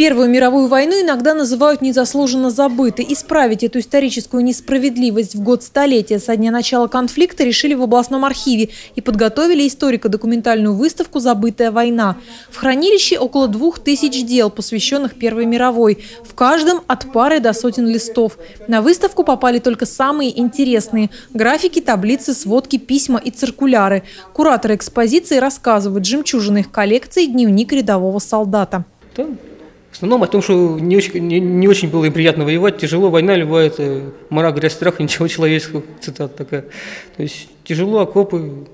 Первую мировую войну иногда называют незаслуженно забытой. Исправить эту историческую несправедливость в год столетия со дня начала конфликта решили в областном архиве и подготовили историко-документальную выставку «Забытая война». В хранилище около двух тысяч дел, посвященных Первой мировой. В каждом от пары до сотен листов. На выставку попали только самые интересные – графики, таблицы, сводки, письма и циркуляры. Кураторы экспозиции рассказывают жемчужины их коллекции «Дневник рядового солдата». В основном о том, что не очень, не, не очень было им приятно воевать, тяжело, война любая, это мара, грязь, страх, ничего человеческого, цитата такая. То есть тяжело, окопы,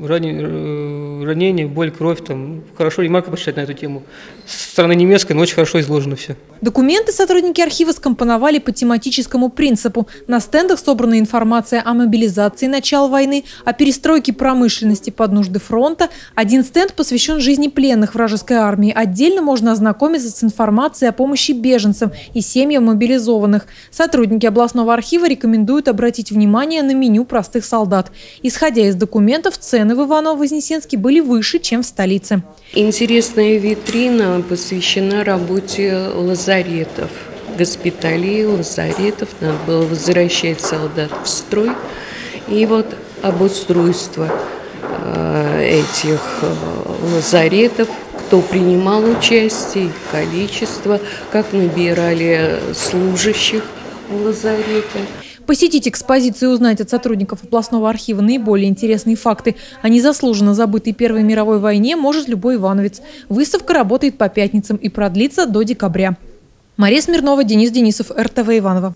ранение, боль, кровь, там, хорошо ремарка почитать на эту тему. Со стороны немецкой, но очень хорошо изложено все. Документы сотрудники архива скомпоновали по тематическому принципу. На стендах собрана информация о мобилизации начала войны, о перестройке промышленности под нужды фронта. Один стенд посвящен жизни пленных вражеской армии. Отдельно можно ознакомиться с информацией о помощи беженцам и семьям мобилизованных. Сотрудники областного архива рекомендуют обратить внимание на меню простых солдат. Исходя из документов, цены цены в Иваново-Вознесенске были выше, чем в столице. Интересная витрина посвящена работе лазаретов, госпиталей, лазаретов. Надо было возвращать солдат в строй. И вот обустройство э, этих э, лазаретов, кто принимал участие, количество, как набирали служащих в лазареты. Посетить экспозицию и узнать от сотрудников областного архива наиболее интересные факты о незаслуженно забытой Первой мировой войне может любой ивановец. Выставка работает по пятницам и продлится до декабря. Мария Смирнова, Денис Денисов, РТВ Иваново.